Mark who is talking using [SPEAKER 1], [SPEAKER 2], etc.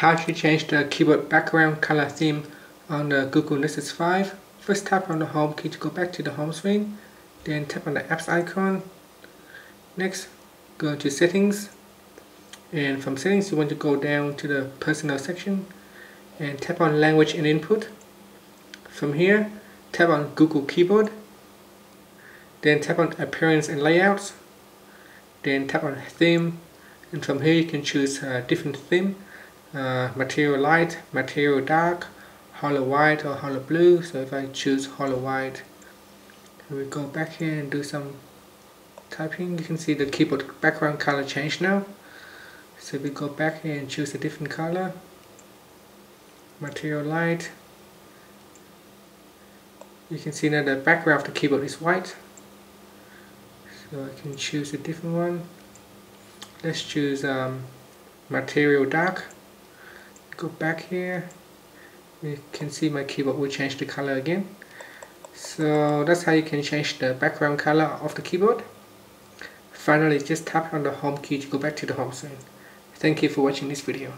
[SPEAKER 1] how to change the keyboard background color theme on the Google Nexus 5. First tap on the home key to go back to the home screen, then tap on the apps icon. Next, go to settings, and from settings you want to go down to the personal section and tap on language and input. From here, tap on Google Keyboard, then tap on appearance and layouts, then tap on theme, and from here you can choose a different theme uh, material light, material dark, Holo White or Holo Blue. So if I choose Holo White, we go back here and do some typing. You can see the keyboard background color change now. So we go back here and choose a different color, material light. You can see now the background of the keyboard is white. So I can choose a different one. Let's choose um, material dark go back here. You can see my keyboard will change the color again. So that's how you can change the background color of the keyboard. Finally just tap on the home key to go back to the home screen. Thank you for watching this video